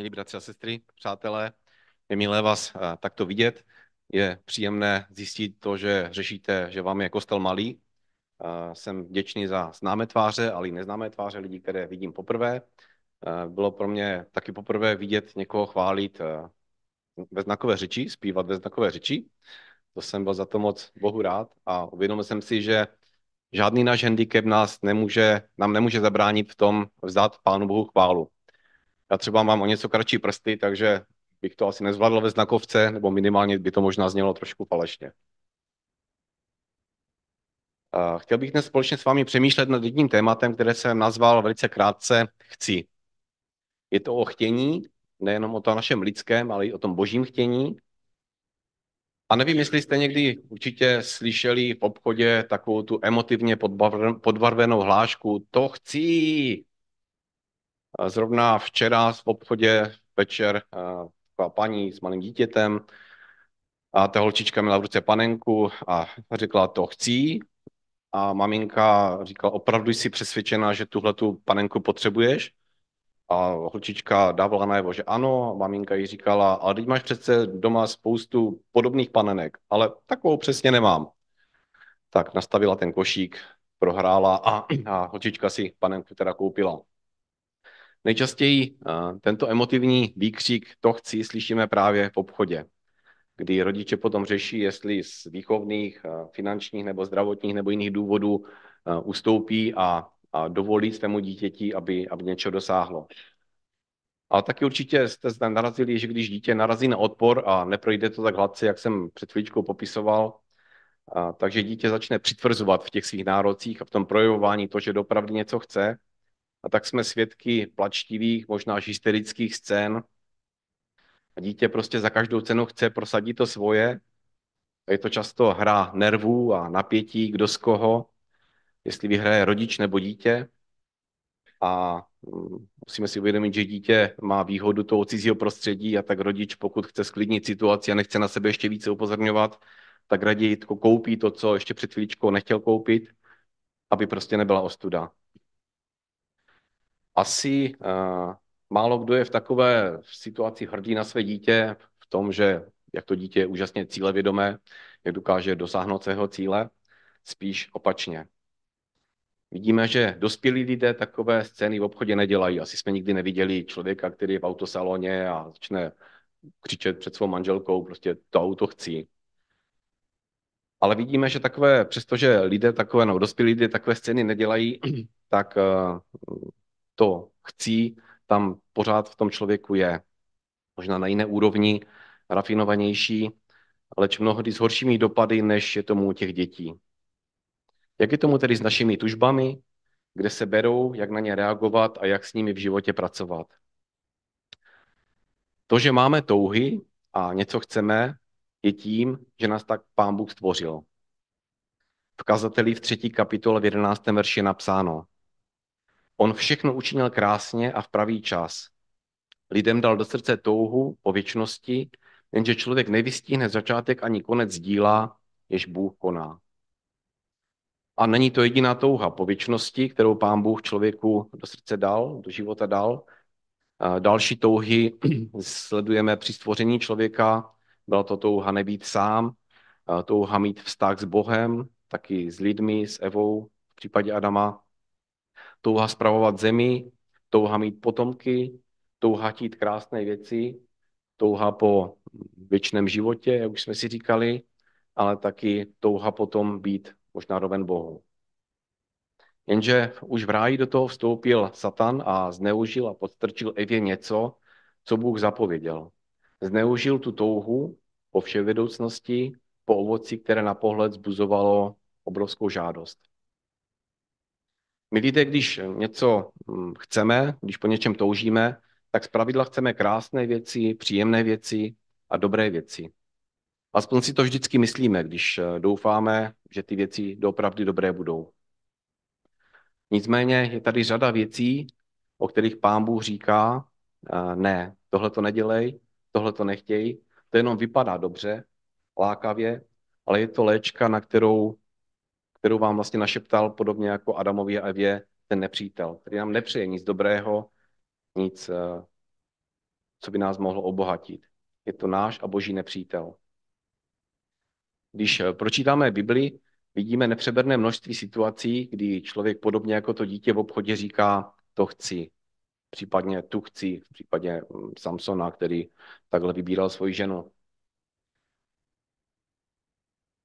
Milí bratři a sestry, přátelé, je milé vás eh, takto vidět. Je příjemné zjistit to, že řešíte, že vám je kostel malý. Eh, Jsem vděčný za známé tváře, ale i neznámé tváře lidí, které vidím poprvé. Eh, Bylo pro mě taky poprvé vidět někoho chválit ve znakové řeči, zpívat ve znakové řeči. To jsem byl za to moc Bohu rád a uvědomil jsem si, že žádný náš handicap nás nemůže, nám nemůže zabránit v tom vzdát Pánu Bohu chválu. Já třeba mám o něco kratší prsty, takže bych to asi nezvládl ve znakovce, nebo minimálně by to možná znělo trošku falešně. Chtěl bych dnes společně s vámi přemýšlet nad jedním tématem, které jsem nazval velice krátce chci. Je to o chtění, nejenom o tom našem lidském, ale i o tom božím chtění. A nevím, jestli jste někdy určitě slyšeli v obchodě takovou tu emotivně podbarvenou hlášku, to chci, Zrovna včera v obchodě večer taková paní s malým dítětem a ta holčička měla v ruce panenku a řekla, to chci. A maminka říkala, opravdu jsi přesvědčená, že tuhle tu panenku potřebuješ? A holčička dávala najevo, že ano. A maminka jí říkala, ale teď máš přece doma spoustu podobných panenek, ale takovou přesně nemám. Tak nastavila ten košík, prohrála a, a holčička si panenku teda koupila. Nejčastěji tento emotivní výkřik to chci slyšíme právě v obchodě, kdy rodiče potom řeší, jestli z výchovných, finančních nebo zdravotních nebo jiných důvodů ustoupí a, a dovolí svému dítěti, aby, aby něco dosáhlo. Ale taky určitě jste narazili, že když dítě narazí na odpor a neprojde to tak hladce, jak jsem před chvíličkou popisoval, a, takže dítě začne přitvrzovat v těch svých nárocích a v tom projevování to, že dopravdy něco chce, a tak jsme svědky plačtivých, možná až hysterických scén. A dítě prostě za každou cenu chce prosadit to svoje. A je to často hra nervů a napětí, kdo z koho, jestli vyhraje rodič nebo dítě. A mm, musíme si uvědomit, že dítě má výhodu toho cizího prostředí a tak rodič, pokud chce sklidnit situaci a nechce na sebe ještě více upozorňovat, tak raději koupí to, co ještě před chvíličkou nechtěl koupit, aby prostě nebyla ostuda asi uh, málo kdo je v takové situaci hrdý na své dítě v tom, že jak to dítě je úžasně cílevědomé, jak dokáže dosáhnout svého cíle, spíš opačně. Vidíme, že dospělí lidé takové scény v obchodě nedělají. Asi jsme nikdy neviděli člověka, který je v autosaloně a začne křičet před svou manželkou, prostě to auto chci. Ale vidíme, že takové, přestože lidé takové, no dospělí lidé takové scény nedělají, tak uh, to chcí tam pořád v tom člověku je. Možná na jiné úrovni, rafinovanější, ale mnohdy s horšími dopady, než je tomu u těch dětí. Jak je tomu tedy s našimi tužbami, kde se berou, jak na ně reagovat a jak s nimi v životě pracovat? To, že máme touhy a něco chceme, je tím, že nás tak Pán Bůh stvořil. V kazateli v třetí kapitole v 11. verši je napsáno On všechno učinil krásně a v pravý čas. Lidem dal do srdce touhu po věčnosti, jenže člověk nevystihne začátek ani konec díla, jež Bůh koná. A není to jediná touha po věčnosti, kterou pán Bůh člověku do srdce dal, do života dal. Další touhy sledujeme při stvoření člověka. Byla to touha nebýt sám, touha mít vztah s Bohem, taky s lidmi, s Evou v případě Adama touha spravovat zemi, touha mít potomky, touha chtít krásné věci, touha po věčném životě, jak už jsme si říkali, ale taky touha potom být možná roven Bohu. Jenže už v ráji do toho vstoupil Satan a zneužil a podstrčil Evě něco, co Bůh zapověděl. Zneužil tu touhu po vševědoucnosti, po ovoci, které na pohled zbuzovalo obrovskou žádost. My lidé, když něco hm, chceme, když po něčem toužíme, tak zpravidla chceme krásné věci, příjemné věci a dobré věci. Aspoň si to vždycky myslíme, když eh, doufáme, že ty věci doopravdy dobré budou. Nicméně je tady řada věcí, o kterých pán Bůh říká, eh, ne, tohle to nedělej, tohle to nechtěj, to jenom vypadá dobře, lákavě, ale je to léčka, na kterou kterou vám vlastně našeptal podobně jako Adamovi a Evě ten nepřítel, který nám nepřeje nic dobrého, nic, eh, co by nás mohlo obohatit. Je to náš a boží nepřítel. Když pročítáme Bibli, vidíme nepřeberné množství situací, kdy člověk podobně jako to dítě v obchodě říká, to chci, případně tu chci, v případě mm, Samsona, který takhle vybíral svoji ženu.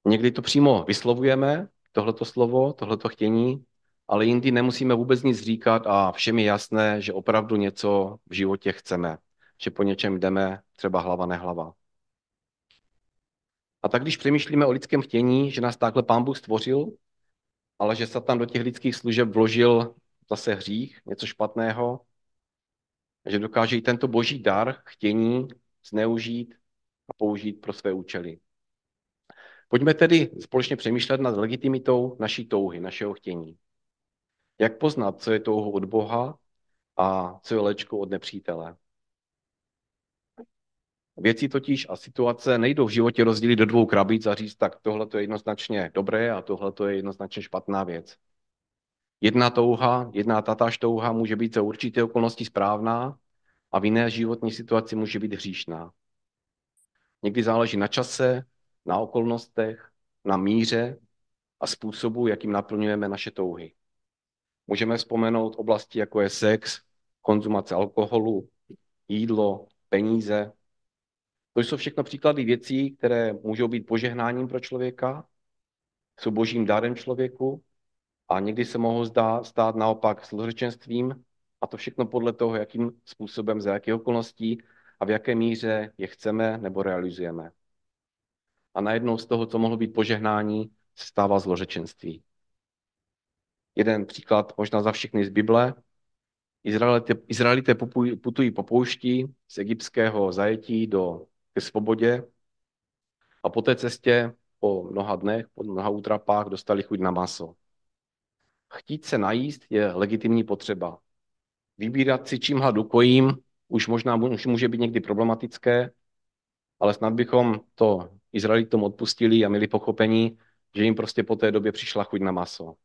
Někdy to přímo vyslovujeme, tohleto slovo, tohleto chtění, ale jindy nemusíme vůbec nic říkat a všem je jasné, že opravdu něco v životě chceme, že po něčem jdeme, třeba hlava nehlava. A tak když přemýšlíme o lidském chtění, že nás takhle pán Bůh stvořil, ale že Satan do těch lidských služeb vložil zase hřích, něco špatného, že dokáže i tento boží dar chtění zneužít a použít pro své účely. Pojďme tedy společně přemýšlet nad legitimitou naší touhy, našeho chtění. Jak poznat, co je touhou od Boha a co je léčkou od nepřítele? Věci totiž a situace nejdou v životě rozdělit do dvou krabic a říct, tak tohle je jednoznačně dobré a tohle je jednoznačně špatná věc. Jedna touha, jedna tatáž touha může být za určité okolnosti správná a v jiné životní situaci může být hříšná. Někdy záleží na čase, na okolnostech, na míře a způsobu, jakým naplňujeme naše touhy. Můžeme vzpomenout oblasti, jako je sex, konzumace alkoholu, jídlo, peníze. To jsou všechno příklady věcí, které můžou být požehnáním pro člověka, jsou božím dárem člověku a někdy se mohou zdá, stát naopak zlořečenstvím a to všechno podle toho, jakým způsobem, za jaké okolností a v jaké míře je chceme nebo realizujeme. A najednou z toho, co mohlo být požehnání, se stává zlořečenství. Jeden příklad možná za všechny z Bible. Izraelité, Izraelité putují po poušti z egyptského zajetí do, ke svobodě a po té cestě po mnoha dnech, po mnoha útrapách dostali chuť na maso. Chtít se najíst je legitimní potřeba. Vybírat si, čím hladu kojím, už možná už může být někdy problematické, ale snad bychom to Izraelitům odpustili a měli pochopení, že jim prostě po té době přišla chuť na maso.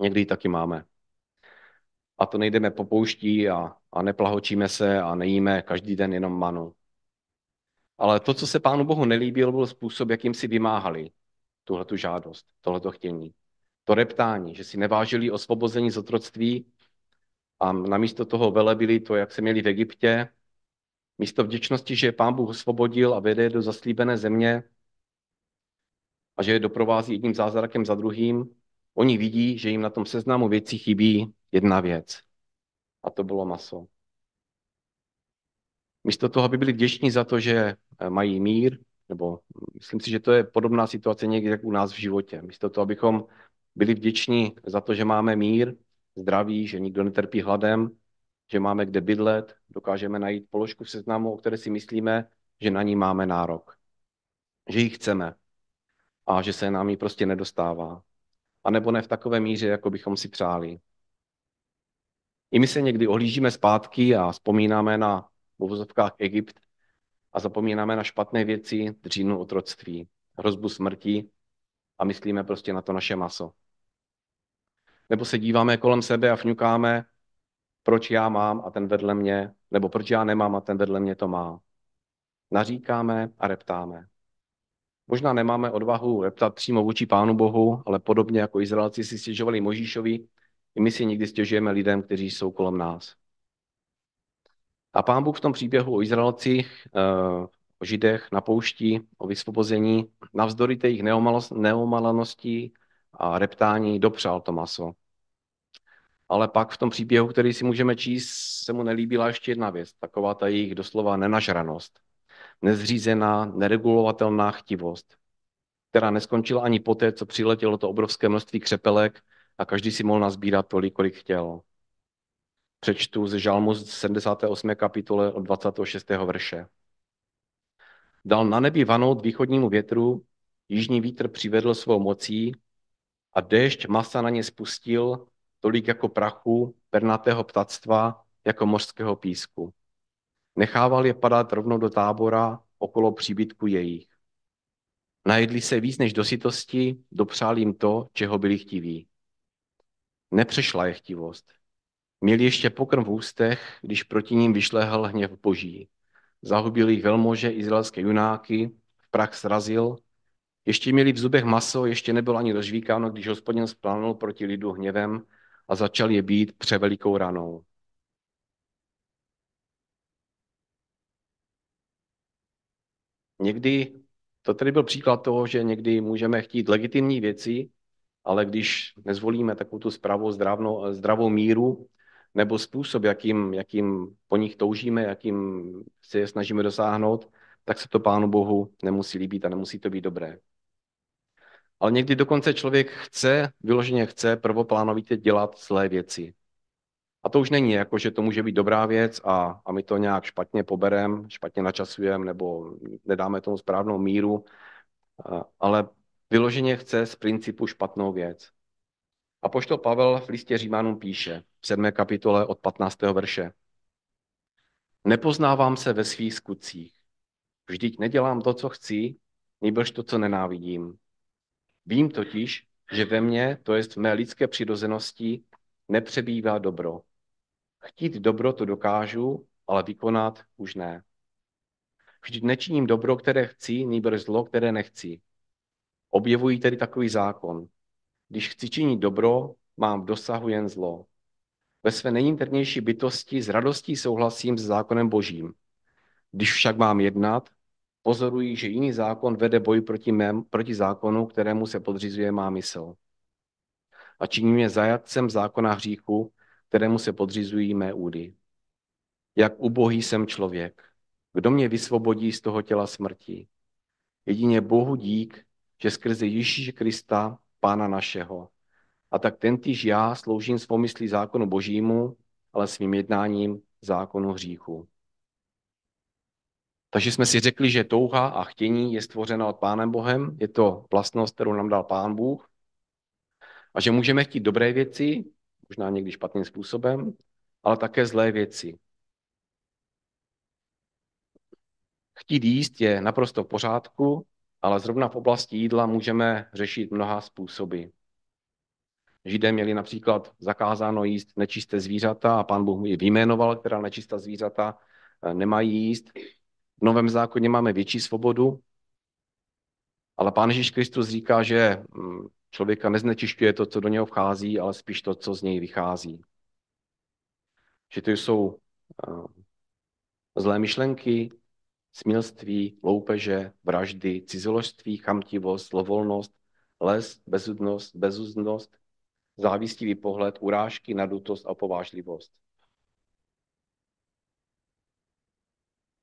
Někdy ji taky máme. A to nejdeme po pouští a, a neplahočíme se a nejíme každý den jenom manu. Ale to, co se Pánu Bohu nelíbilo, byl způsob, jakým si vymáhali tuhle tu žádost, tohleto chtění. To reptání, že si nevážili osvobození z otroctví a namísto toho velebili to, jak se měli v Egyptě, místo vděčnosti, že je Pán Bůh osvobodil a vede do zaslíbené země a že je doprovází jedním zázrakem za druhým, Oni vidí, že jim na tom seznamu věcí chybí jedna věc. A to bylo maso. Místo toho, aby byli vděční za to, že eh, mají mír, nebo myslím si, že to je podobná situace někdy jak u nás v životě. Místo toho, abychom byli vděční za to, že máme mír, zdraví, že nikdo netrpí hladem, že máme kde bydlet, dokážeme najít položku v seznamu, o které si myslíme, že na ní máme nárok. Že ji chceme a že se nám ji prostě nedostává anebo ne v takové míře, jako bychom si přáli. I my se někdy ohlížíme zpátky a vzpomínáme na uvozovkách Egypt a zapomínáme na špatné věci, dřínu otroctví, hrozbu smrti a myslíme prostě na to naše maso. Nebo se díváme kolem sebe a fňukáme, proč já mám a ten vedle mě, nebo proč já nemám a ten vedle mě to má. Naříkáme a reptáme. Možná nemáme odvahu reptat přímo vůči Pánu Bohu, ale podobně jako Izraelci si stěžovali Možíšovi, i my si někdy stěžujeme lidem, kteří jsou kolem nás. A Pán Bůh v tom příběhu o Izraelcích, eh, o Židech na poušti, o vysvobození, navzdory té jejich neomalaností a reptání dopřál to maso. Ale pak v tom příběhu, který si můžeme číst, se mu nelíbila ještě jedna věc, taková ta jejich doslova nenažranost nezřízená, neregulovatelná chtivost, která neskončila ani poté, co přiletělo to obrovské množství křepelek a každý si mohl nazbírat tolik, kolik chtěl. Přečtu ze Žalmu z 78. kapitole od 26. verše. Dal na nebi vanout východnímu větru, jižní vítr přivedl svou mocí a déšť masa na ně spustil tolik jako prachu, pernatého ptactva, jako mořského písku. Nechával je padat rovnou do tábora okolo příbytku jejich. Najedli se víc než do sytosti, dopřál jim to, čeho byli chtiví. Nepřešla je chtivost. Měli ještě pokrm v ústech, když proti ním vyšlehl hněv boží. Zahubil jich velmože izraelské junáky, v prach srazil. Ještě měli v zubech maso, ještě nebylo ani dožvíkáno, když hospodin splánul proti lidu hněvem a začal je být převelikou ranou. Někdy, to tedy byl příklad toho, že někdy můžeme chtít legitimní věci, ale když nezvolíme takovou tu zdravou, zdravnou, zdravou míru, nebo způsob, jakým, jakým po nich toužíme, jakým se je snažíme dosáhnout, tak se to Pánu Bohu nemusí líbit a nemusí to být dobré. Ale někdy dokonce člověk chce, vyloženě chce prvoplánovitě dělat zlé věci. A to už není jako, že to může být dobrá věc a, a my to nějak špatně poberem, špatně načasujeme nebo nedáme tomu správnou míru, ale vyloženě chce z principu špatnou věc. A poštol Pavel v listě Římanům píše v 7. kapitole od 15. verše. Nepoznávám se ve svých skutcích. Vždyť nedělám to, co chci, nejbrž to, co nenávidím. Vím totiž, že ve mně, to jest v mé lidské přirozenosti, nepřebývá dobro. Chtít dobro to dokážu, ale vykonat už ne. Vždyť nečiním dobro, které chci, nejbrž zlo, které nechci. Objevují tedy takový zákon. Když chci činit dobro, mám v dosahu jen zlo. Ve své nejinternější bytosti s radostí souhlasím s zákonem božím. Když však mám jednat, pozorují, že jiný zákon vede boj proti, mém, proti zákonu, kterému se podřizuje má mysl. A činí mě zajatcem zákona hříchu, kterému se podřizují mé údy. Jak ubohý jsem člověk. Kdo mě vysvobodí z toho těla smrti? Jedině Bohu dík, že skrze Ježíše Krista, Pána našeho. A tak tentýž já sloužím s pomyslí zákonu božímu, ale svým jednáním zákonu hříchu. Takže jsme si řekli, že touha a chtění je stvořena od Pánem Bohem, je to vlastnost, kterou nám dal Pán Bůh, a že můžeme chtít dobré věci, možná někdy špatným způsobem, ale také zlé věci. Chtít jíst je naprosto v pořádku, ale zrovna v oblasti jídla můžeme řešit mnoha způsoby. Židé měli například zakázáno jíst nečisté zvířata a pán Bůh je vyjmenoval, která nečistá zvířata eh, nemají jíst. V Novém zákoně máme větší svobodu, ale pán Ježíš Kristus říká, že mm, člověka neznečišťuje to, co do něho vchází, ale spíš to, co z něj vychází. Že to jsou uh, zlé myšlenky, smilství, loupeže, vraždy, cizoložství, chamtivost, zlovolnost, les, bezudnost, bezuznost, závistivý pohled, urážky, nadutost a povážlivost.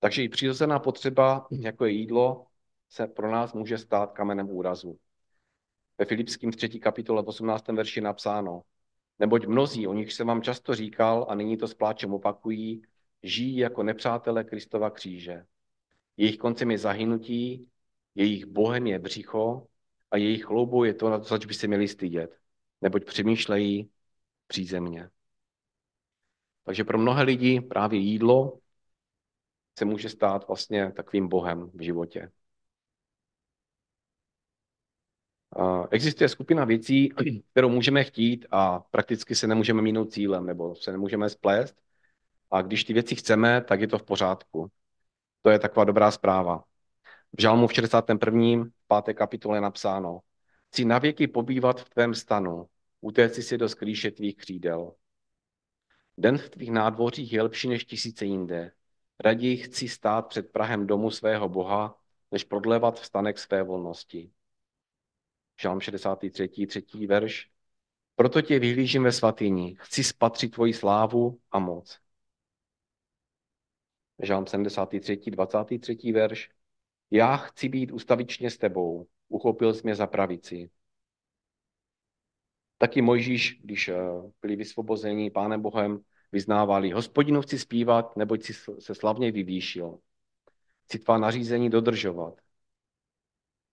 Takže i přirozená potřeba, jako je jídlo, se pro nás může stát kamenem úrazu. Ve Filipským 3. kapitole v 18. verši napsáno, neboť mnozí, o nich se vám často říkal a nyní to s pláčem opakují, žijí jako nepřátelé Kristova kříže. Jejich koncem je zahynutí, jejich bohem je břicho a jejich chloubou je to, na co by se měli stydět, neboť přemýšlejí přízemně. Takže pro mnohé lidi právě jídlo se může stát vlastně takovým bohem v životě. Existuje skupina věcí, kterou můžeme chtít a prakticky se nemůžeme minout cílem nebo se nemůžeme splést. A když ty věci chceme, tak je to v pořádku. To je taková dobrá zpráva. V Žalmu v 61. 5. kapitole je napsáno Chci navěky pobývat v tvém stanu, utéci si do sklíše tvých křídel. Den v tvých nádvořích je lepší než tisíce jinde. Raději chci stát před Prahem domu svého Boha, než prodlevat vstanek své volnosti. Žalm 63. 3. verš. Proto tě vyhlížím ve svatyni, chci spatřit tvoji slávu a moc. Žalm 73. 23. verš. Já chci být ustavičně s tebou, uchopil jsi mě za pravici. Taky Mojžíš, když eh, byli vysvobozeni Pánem Bohem, vyznávali, hospodinu chci zpívat, neboť si se slavně vyvýšil. Chci tvá nařízení dodržovat.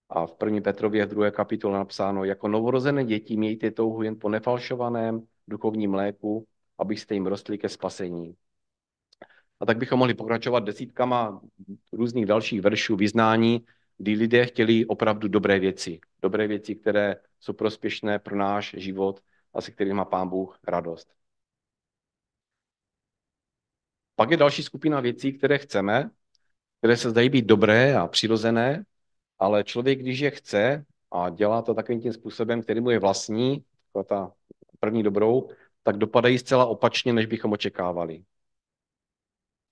A v 1. Petrově v 2. kapitole napsáno, jako novorozené děti mějte touhu jen po nefalšovaném duchovním mléku, abyste jim rostli ke spasení. A tak bychom mohli pokračovat desítkama různých dalších veršů vyznání, kdy lidé chtěli opravdu dobré věci. Dobré věci, které jsou prospěšné pro náš život a se kterými má Pán Bůh radost. Pak je další skupina věcí, které chceme, které se zdají být dobré a přirozené, ale člověk, když je chce a dělá to takovým tím způsobem, který mu je vlastní, jako ta první dobrou, tak dopadají zcela opačně, než bychom očekávali.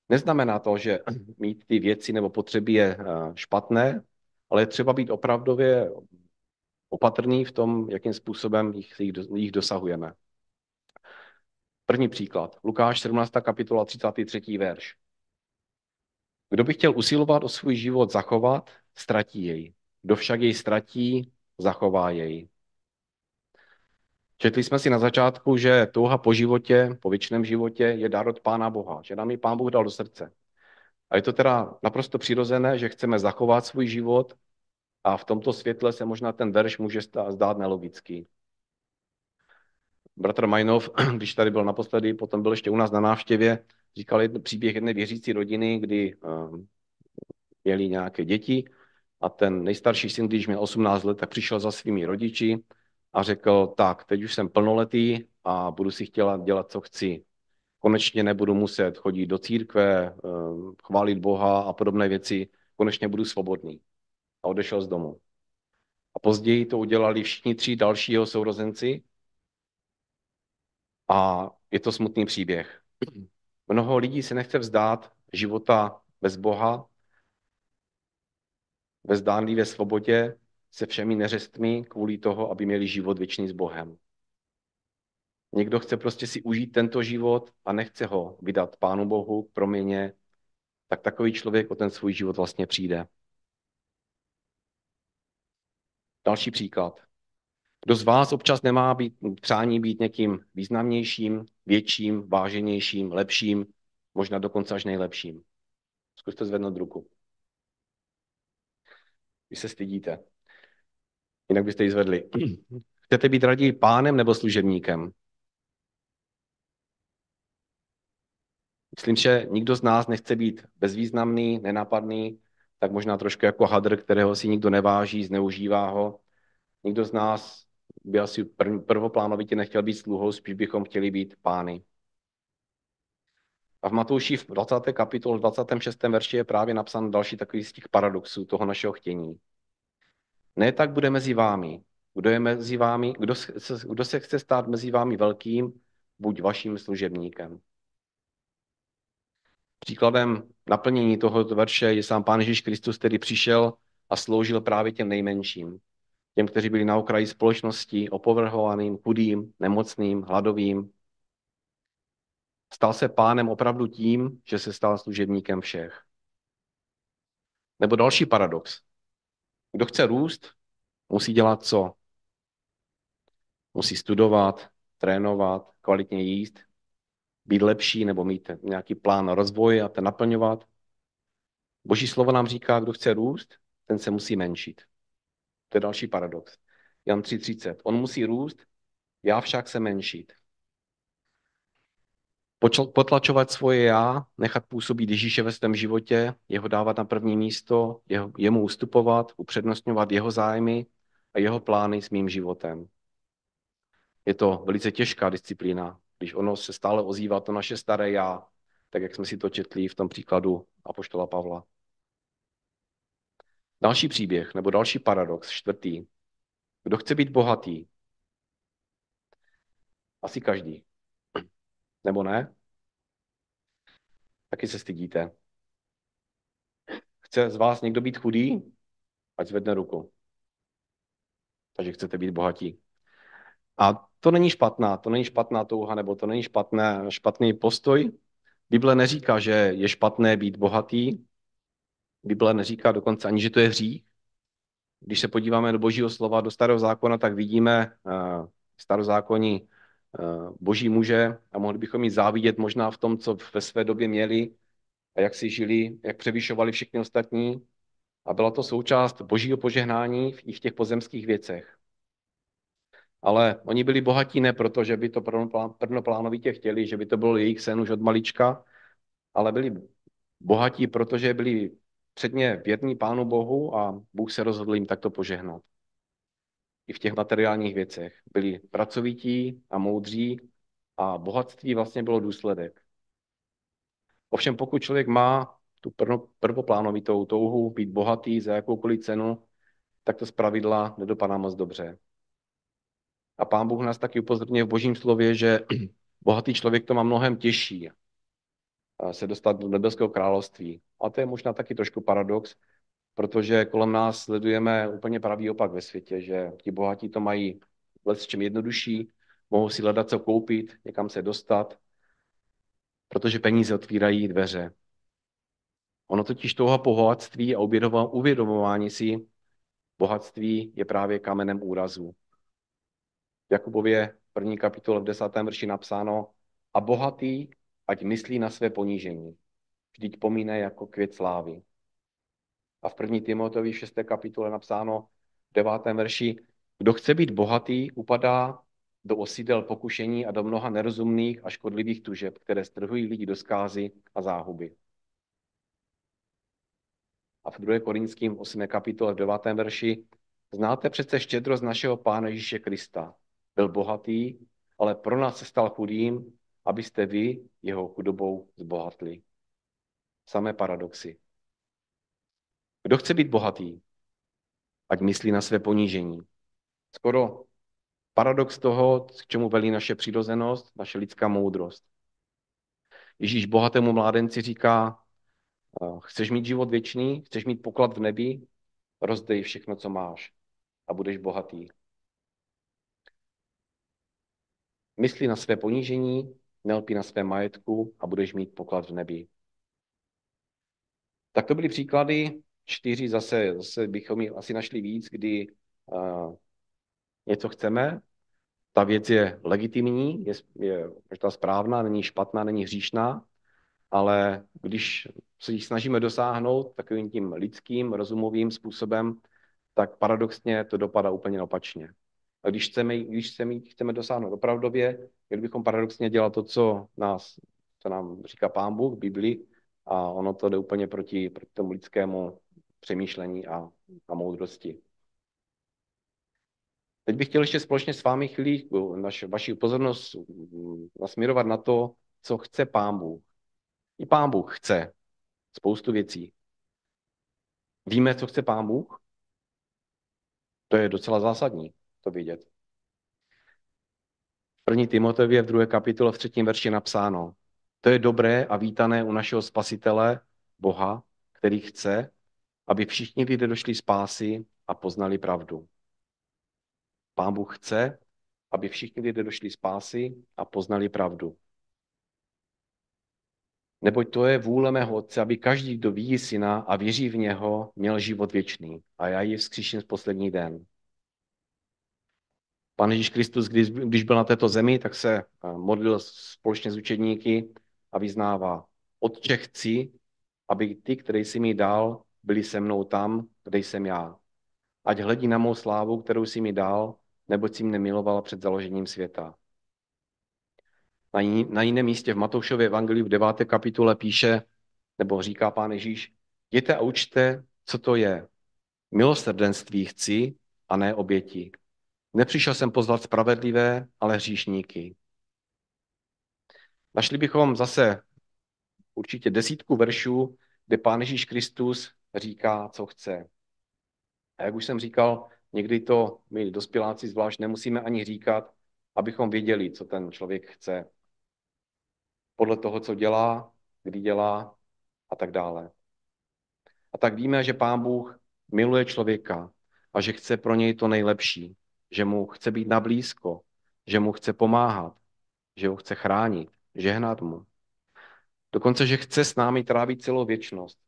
Neznamená to, že mít ty věci nebo potřeby je eh, špatné, ale je třeba být opravdově opatrný v tom, jakým způsobem jich, jich dosahujeme. První příklad. Lukáš 17. kapitola 33. verš. Kdo by chtěl usilovat o svůj život zachovat, ztratí jej. Kdo však jej ztratí, zachová jej. Četli jsme si na začátku, že touha po životě, po věčném životě je dar od Pána Boha, že nám ji Pán Bůh dal do srdce. A je to teda naprosto přirozené, že chceme zachovat svůj život a v tomto světle se možná ten verš může zdát nelogický. Bratr Majnov, když tady byl naposledy, potom byl ještě u nás na návštěvě, říkal jedno, příběh jedné věřící rodiny, kdy uh, měli nějaké děti a ten nejstarší syn, když měl 18 let, tak přišel za svými rodiči a řekl, tak, teď už jsem plnoletý a budu si chtěla dělat, co chci. Konečně nebudu muset chodit do církve, uh, chválit Boha a podobné věci. Konečně budu svobodný. A odešel z domu. A později to udělali všichni tři další jeho sourozenci. A je to smutný příběh. Mnoho lidí se nechce vzdát života bez Boha, ve zdánlivé svobodě se všemi neřestmi kvůli toho, aby měli život věčný s Bohem. Někdo chce prostě si užít tento život a nechce ho vydat Pánu Bohu k proměně, tak takový člověk o ten svůj život vlastně přijde. Další příklad. Kdo z vás občas nemá být, přání být někým významnějším, větším, váženějším, lepším, možná dokonce až nejlepším? Zkuste zvednout ruku. Vy se stydíte. Jinak byste ji zvedli. Chcete být raději pánem nebo služebníkem? Myslím, že nikdo z nás nechce být bezvýznamný, nenápadný, tak možná trošku jako hadr, kterého si nikdo neváží, zneužívá ho. Nikdo z nás by asi prvoplánovitě nechtěl být sluhou, spíš bychom chtěli být pány. A v Matouši v 20. kapitolu, 26. verši je právě napsán další takový z těch paradoxů toho našeho chtění. Ne tak bude mezi vámi. Kdo je mezi vámi, kdo se, kdo se chce stát mezi vámi velkým, buď vaším služebníkem. Příkladem naplnění tohoto verše je sám Pán Ježíš Kristus, který přišel a sloužil právě těm nejmenším. Těm, kteří byli na okraji společnosti, opovrhovaným, chudým, nemocným, hladovým, Stal se pánem opravdu tím, že se stal služebníkem všech. Nebo další paradox. Kdo chce růst, musí dělat co? Musí studovat, trénovat, kvalitně jíst, být lepší nebo mít nějaký plán rozvoje a ten naplňovat. Boží slovo nám říká, kdo chce růst, ten se musí menšit. To je další paradox. Jan 3.30. On musí růst, já však se menšit potlačovat svoje já, nechat působit Ježíše ve svém životě, jeho dávat na první místo, jeho, jemu ustupovat, upřednostňovat jeho zájmy a jeho plány s mým životem. Je to velice těžká disciplína, když ono se stále ozývá to naše staré já, tak jak jsme si to četli v tom příkladu Apoštola Pavla. Další příběh, nebo další paradox, čtvrtý. Kdo chce být bohatý? Asi každý. Nebo ne? Taky se stydíte. Chce z vás někdo být chudý? Ať zvedne ruku. Takže chcete být bohatí. A to není špatná, to není špatná touha, nebo to není špatné, špatný postoj. Bible neříká, že je špatné být bohatý. Bible neříká dokonce ani, že to je hřích. Když se podíváme do božího slova, do starého zákona, tak vidíme uh, starozákonní Eh, boží muže a mohli bychom jim závidět možná v tom, co ve své době měli a jak si žili, jak převyšovali všechny ostatní. A byla to součást božího požehnání i v těch pozemských věcech. Ale oni byli bohatí ne proto, že by to prvnoplánovitě chtěli, že by to byl jejich sen už od malička, ale byli bohatí, protože byli předně věrní Pánu Bohu a Bůh se rozhodl jim takto požehnat i v těch materiálních věcech. Byli pracovití a moudří a bohatství vlastně bylo důsledek. Ovšem pokud člověk má tu prvoplánovitou touhu být bohatý za jakoukoliv cenu, tak to zpravidla nedopadá moc dobře. A pán Bůh nás taky upozorňuje v božím slově, že bohatý člověk to má mnohem těžší se dostat do nebeského království. A to je možná taky trošku paradox, protože kolem nás sledujeme úplně pravý opak ve světě, že ti bohatí to mají s čím jednodušší, mohou si hledat, co koupit, někam se dostat, protože peníze otvírají dveře. Ono totiž touha po bohatství a uvědomování si bohatství je právě kamenem úrazu. V Jakubově první kapitole v desátém verši napsáno a bohatý, ať myslí na své ponížení. Vždyť pomíne jako květ slávy. A v první Timotovi 6. kapitole napsáno v devátém verši, kdo chce být bohatý, upadá do osídel pokušení a do mnoha nerozumných a škodlivých tužeb, které strhují lidi do skázy a záhuby. A v 2. Korinským 8. kapitole v 9. verši znáte přece štědrost našeho Pána Ježíše Krista. Byl bohatý, ale pro nás se stal chudým, abyste vy jeho chudobou zbohatli. Samé paradoxy. Kdo chce být bohatý, ať myslí na své ponížení. Skoro paradox toho, k čemu velí naše přirozenost, naše lidská moudrost. Ježíš bohatému mládenci říká, chceš mít život věčný, chceš mít poklad v nebi, rozdej všechno, co máš a budeš bohatý. Mysli na své ponížení, nelpí na své majetku a budeš mít poklad v nebi. Tak to byly příklady, čtyři zase, zase bychom asi našli víc, kdy uh, něco chceme, ta věc je legitimní, je, je možná správná, není špatná, není hříšná, ale když se ji snažíme dosáhnout takovým tím lidským, rozumovým způsobem, tak paradoxně to dopadá úplně opačně. A když chceme, když chceme, chceme dosáhnout opravdově, měli bychom paradoxně dělat to, co, nás, co nám říká Pán Bůh v Biblii, a ono to jde úplně proti, proti tomu lidskému přemýšlení a, a moudrosti. Teď bych chtěl ještě společně s vámi chvíli naš, vaši pozornost mm, nasměrovat na to, co chce Pán Bůh. I Pán Bůh chce spoustu věcí. Víme, co chce Pán Bůh? To je docela zásadní to vidět. V první Timoteově v druhé kapitole v třetím verši napsáno, to je dobré a vítané u našeho spasitele, Boha, který chce, aby všichni lidé došli spásy a poznali pravdu. Pán Bůh chce, aby všichni lidé došli spásy a poznali pravdu. Neboť to je vůle mého Otce, aby každý, kdo ví syna a věří v něho, měl život věčný. A já ji vzkříším z poslední den. Pan Ježíš Kristus, když, když byl na této zemi, tak se eh, modlil společně s učedníky a vyznává, Otče chci, aby ty, který jsi mi dal, byli se mnou tam, kde jsem já. Ať hledí na mou slávu, kterou jsi mi dal, neboť jsi mne miloval před založením světa. Na, jiném místě v Matoušově evangeliu v 9. kapitole píše, nebo říká pán Ježíš, jděte a učte, co to je. Milosrdenství chci a ne oběti. Nepřišel jsem pozvat spravedlivé, ale hříšníky. Našli bychom zase určitě desítku veršů, kde Pán Ježíš Kristus říká, co chce. A jak už jsem říkal, někdy to my dospěláci zvlášť nemusíme ani říkat, abychom věděli, co ten člověk chce. Podle toho, co dělá, kdy dělá a tak dále. A tak víme, že Pán Bůh miluje člověka a že chce pro něj to nejlepší, že mu chce být na blízko, že mu chce pomáhat, že ho chce chránit, žehnat mu. Dokonce, že chce s námi trávit celou věčnost.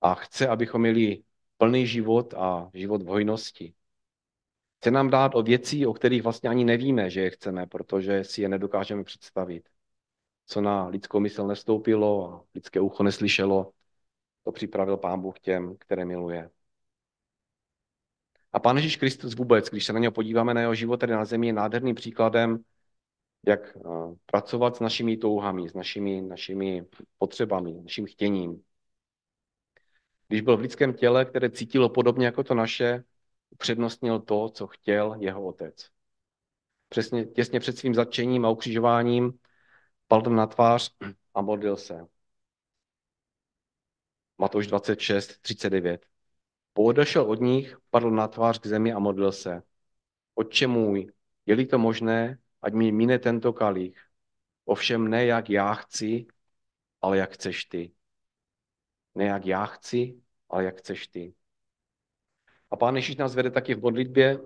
A chce, abychom měli plný život a život v hojnosti. Chce nám dát o věcí, o kterých vlastně ani nevíme, že je chceme, protože si je nedokážeme představit. Co na lidskou mysl nestoupilo a lidské ucho neslyšelo, to připravil Pán Bůh těm, které miluje. A Pán Ježíš Kristus vůbec, když se na něho podíváme na jeho život tady na zemi, je nádherným příkladem, jak pracovat s našimi touhami, s našimi, našimi potřebami, naším chtěním. Když byl v lidském těle, které cítilo podobně jako to naše, upřednostnil to, co chtěl jeho otec. Přesně těsně před svým zatčením a ukřižováním padl na tvář a modlil se. Matouš 26, 39. Poodešel od nich, padl na tvář k zemi a modlil se. Otče můj, je-li to možné, ať mi mine tento kalich. Ovšem ne jak já chci, ale jak chceš ty. Ne jak já chci, ale jak chceš ty. A Pán Ježíš nás vede taky v modlitbě,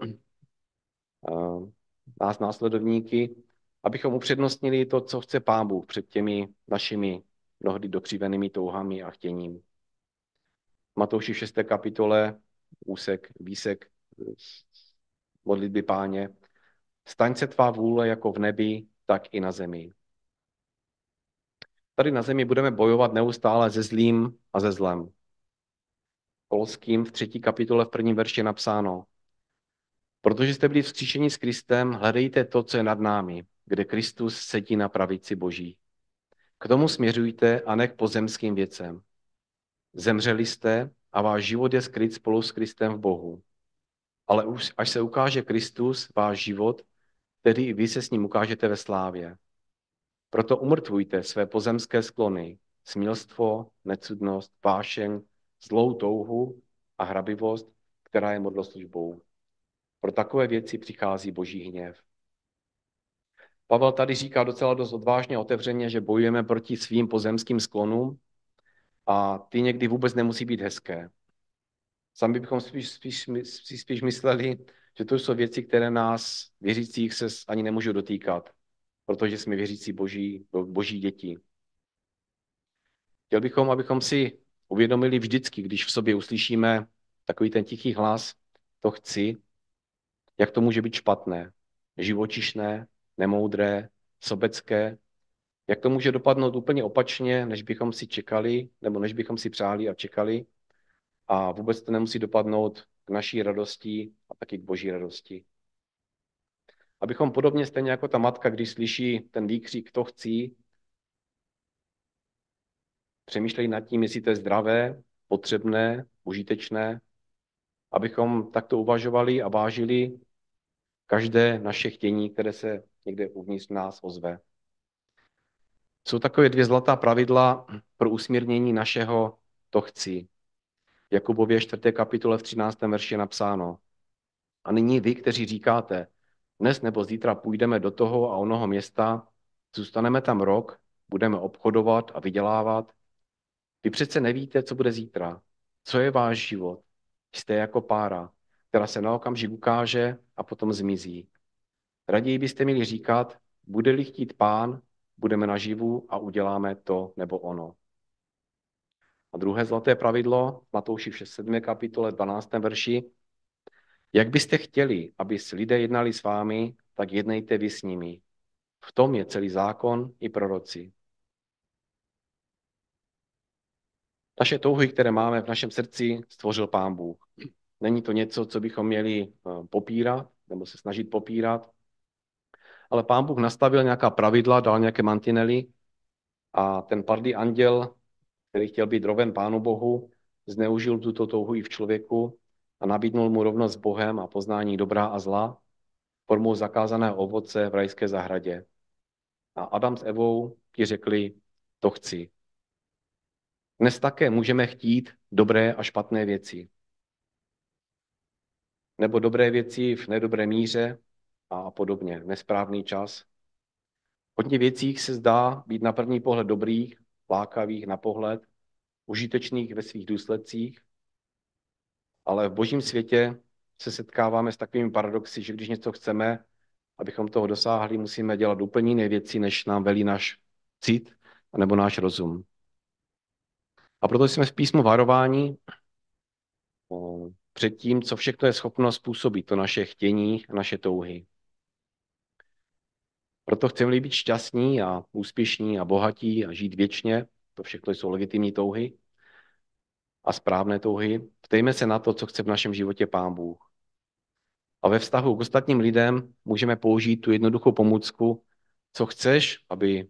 nás následovníky, abychom upřednostnili to, co chce Pán Bůh před těmi našimi mnohdy dokřivenými touhami a chtěním. Matouši 6. kapitole, úsek, výsek modlitby páně. Staň se tvá vůle jako v nebi, tak i na zemi. Tady na zemi budeme bojovat neustále se zlým a ze zlem. Kolským v třetí kapitole v prvním verši napsáno. Protože jste byli vzkříšeni s Kristem, hledejte to, co je nad námi, kde Kristus sedí na pravici Boží. K tomu směřujte a ne k pozemským věcem. Zemřeli jste a váš život je skryt spolu s Kristem v Bohu. Ale už až se ukáže Kristus, váš život, tedy i vy se s ním ukážete ve slávě. Proto umrtvujte své pozemské sklony, smilstvo, necudnost, vášeň, zlou touhu a hrabivost, která je modloslužbou. Pro takové věci přichází boží hněv. Pavel tady říká docela dost odvážně otevřeně, že bojujeme proti svým pozemským sklonům a ty někdy vůbec nemusí být hezké. Sami bychom spíš, spíš, spíš, spíš mysleli, že to jsou věci, které nás věřících se ani nemůžou dotýkat, protože jsme věřící boží, boží děti. Chtěl bychom, abychom si uvědomili vždycky, když v sobě uslyšíme takový ten tichý hlas, to chci, jak to může být špatné, živočišné, nemoudré, sobecké, jak to může dopadnout úplně opačně, než bychom si čekali, nebo než bychom si přáli a čekali. A vůbec to nemusí dopadnout k naší radosti a taky k boží radosti. Abychom podobně stejně jako ta matka, když slyší ten výkřik, to chci, přemýšlej nad tím, jestli to je zdravé, potřebné, užitečné, abychom takto uvažovali a vážili každé naše chtění, které se někde uvnitř nás ozve. Jsou takové dvě zlatá pravidla pro usmírnění našeho to chci. V Jakubově 4. kapitole v 13. verši je napsáno. A nyní vy, kteří říkáte, dnes nebo zítra půjdeme do toho a onoho města, zůstaneme tam rok, budeme obchodovat a vydělávat. Vy přece nevíte, co bude zítra. Co je váš život? Jste jako pára, která se na okamžik ukáže a potom zmizí. Raději byste měli říkat, bude-li chtít pán, budeme naživu a uděláme to nebo ono. A druhé zlaté pravidlo, Matouši v 7. kapitole 12. verši, jak byste chtěli, aby s lidé jednali s vámi, tak jednejte vy s nimi. V tom je celý zákon i proroci. Naše touhy, které máme v našem srdci, stvořil Pán Bůh. Není to něco, co bychom měli eh, popírat nebo se snažit popírat, ale Pán Bůh nastavil nějaká pravidla, dal nějaké mantinely a ten pardý anděl, který chtěl být roven Pánu Bohu, zneužil tuto touhu i v člověku a nabídnul mu rovnost s Bohem a poznání dobrá a zla formou zakázaného ovoce v rajské zahradě. A Adam s Evou ti řekli, to chci. Dnes také můžeme chtít dobré a špatné věci. Nebo dobré věci v nedobré míře a podobně. Nesprávný čas. Hodně věcí se zdá být na první pohled dobrých, lákavých na pohled, užitečných ve svých důsledcích, ale v božím světě se setkáváme s takovými paradoxy, že když něco chceme, abychom toho dosáhli, musíme dělat úplně jiné věci, než nám velí náš cit nebo náš rozum. A proto jsme v písmu varování před tím, co všechno je schopno způsobit to naše chtění, naše touhy. Proto chceme být šťastní a úspěšní a bohatí a žít věčně. To všechno jsou legitimní touhy a správné touhy. Ptejme se na to, co chce v našem životě Pán Bůh. A ve vztahu k ostatním lidem můžeme použít tu jednoduchou pomůcku, co chceš, aby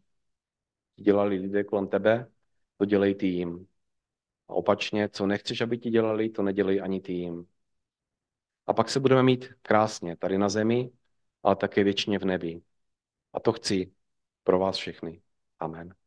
dělali lidé kolem tebe, to dělej ty jim. A opačně, co nechceš, aby ti dělali, to nedělej ani ty jim. A pak se budeme mít krásně tady na zemi, ale také věčně v nebi. A to chci pro vás všechny. Amen.